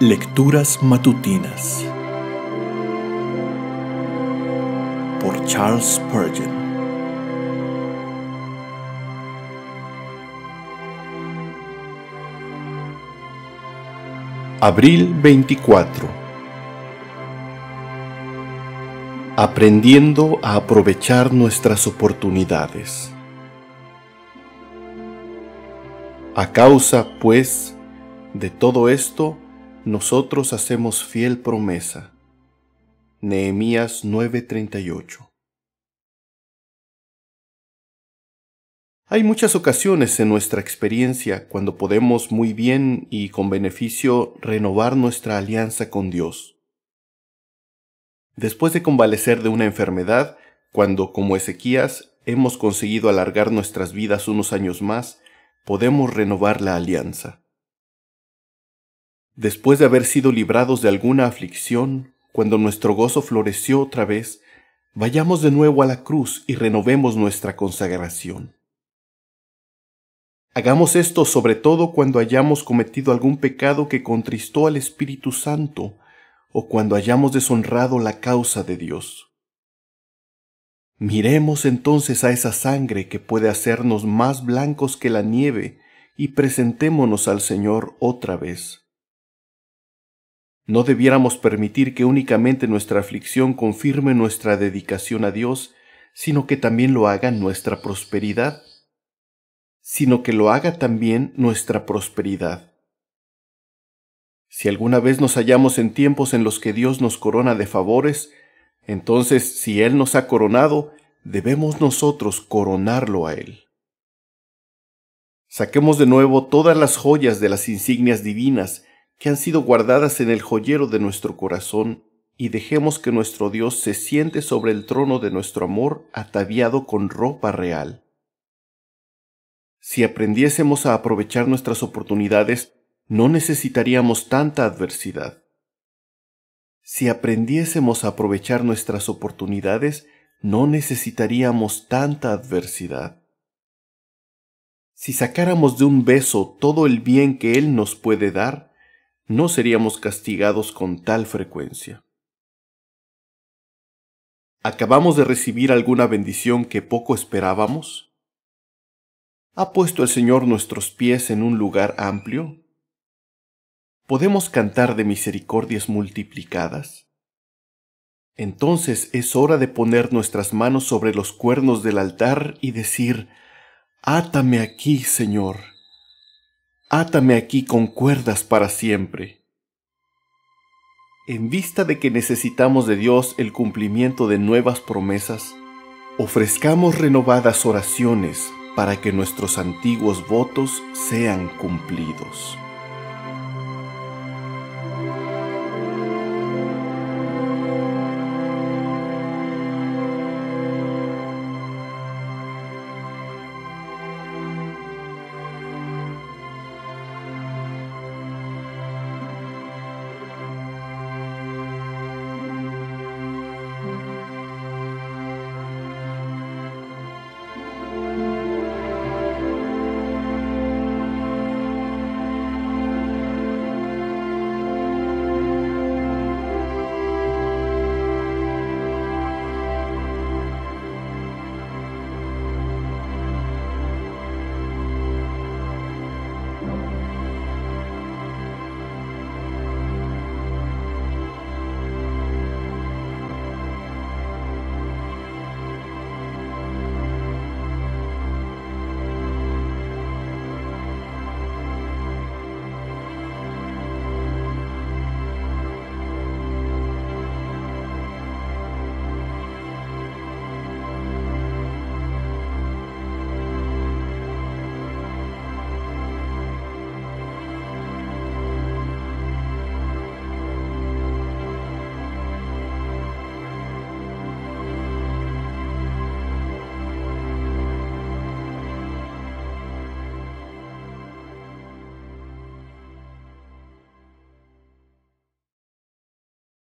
Lecturas Matutinas. Por Charles Spurgeon. Abril 24 Aprendiendo a aprovechar nuestras oportunidades. A causa, pues, de todo esto, nosotros hacemos fiel promesa. Nehemías 9:38 Hay muchas ocasiones en nuestra experiencia cuando podemos muy bien y con beneficio renovar nuestra alianza con Dios. Después de convalecer de una enfermedad, cuando como Ezequías hemos conseguido alargar nuestras vidas unos años más, podemos renovar la alianza después de haber sido librados de alguna aflicción, cuando nuestro gozo floreció otra vez, vayamos de nuevo a la cruz y renovemos nuestra consagración. Hagamos esto sobre todo cuando hayamos cometido algún pecado que contristó al Espíritu Santo o cuando hayamos deshonrado la causa de Dios. Miremos entonces a esa sangre que puede hacernos más blancos que la nieve y presentémonos al Señor otra vez. No debiéramos permitir que únicamente nuestra aflicción confirme nuestra dedicación a Dios, sino que también lo haga nuestra prosperidad, sino que lo haga también nuestra prosperidad. Si alguna vez nos hallamos en tiempos en los que Dios nos corona de favores, entonces si Él nos ha coronado, debemos nosotros coronarlo a Él. Saquemos de nuevo todas las joyas de las insignias divinas que han sido guardadas en el joyero de nuestro corazón, y dejemos que nuestro Dios se siente sobre el trono de nuestro amor ataviado con ropa real. Si aprendiésemos a aprovechar nuestras oportunidades, no necesitaríamos tanta adversidad. Si aprendiésemos a aprovechar nuestras oportunidades, no necesitaríamos tanta adversidad. Si sacáramos de un beso todo el bien que Él nos puede dar, no seríamos castigados con tal frecuencia. ¿Acabamos de recibir alguna bendición que poco esperábamos? ¿Ha puesto el Señor nuestros pies en un lugar amplio? ¿Podemos cantar de misericordias multiplicadas? Entonces es hora de poner nuestras manos sobre los cuernos del altar y decir, Átame aquí, Señor, átame aquí con cuerdas para siempre. En vista de que necesitamos de Dios el cumplimiento de nuevas promesas, ofrezcamos renovadas oraciones para que nuestros antiguos votos sean cumplidos.